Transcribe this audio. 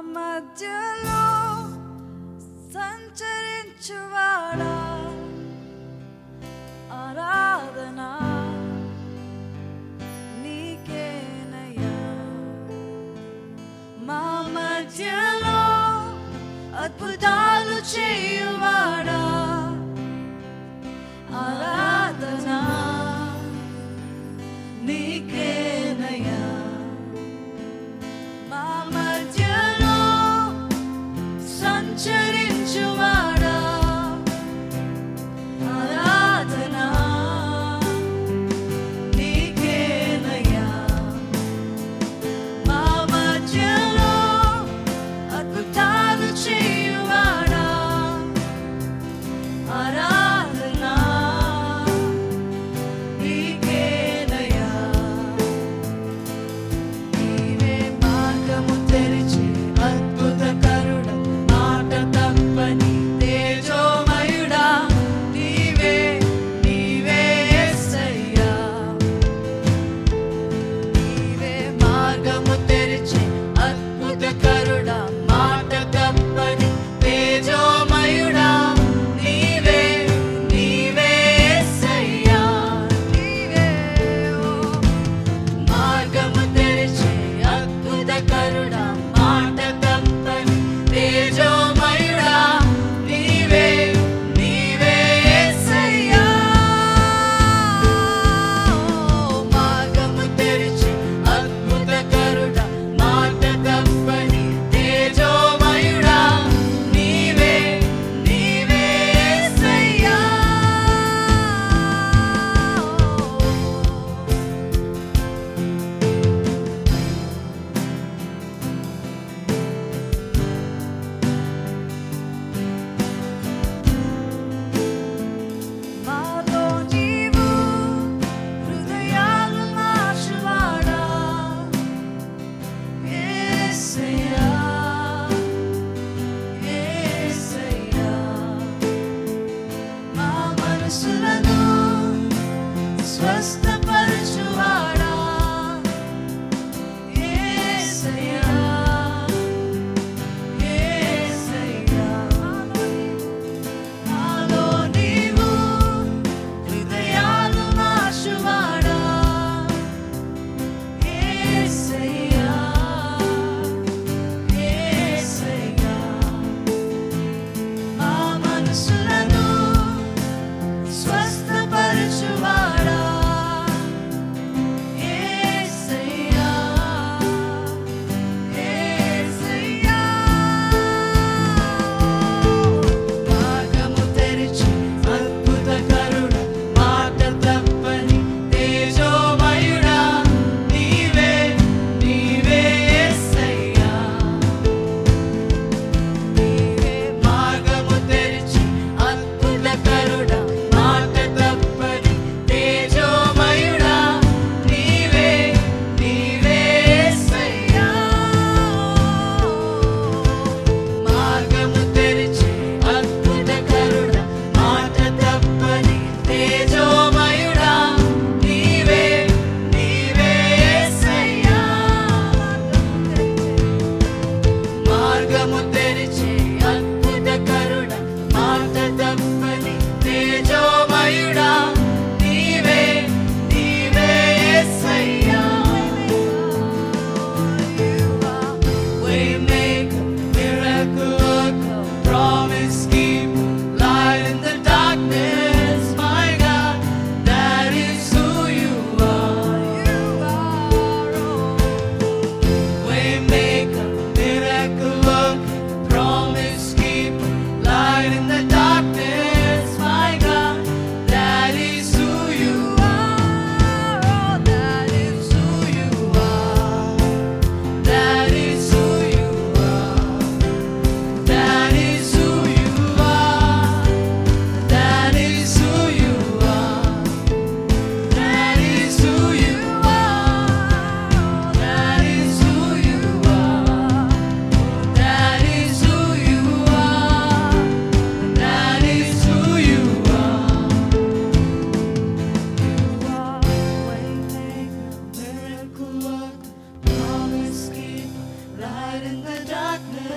మధ్యలో సంచరించువాడా? ఆరాధనా? నీకేనయ్యా? మా మధ్యలో అద్భుతాలు చేయు light that the darkness,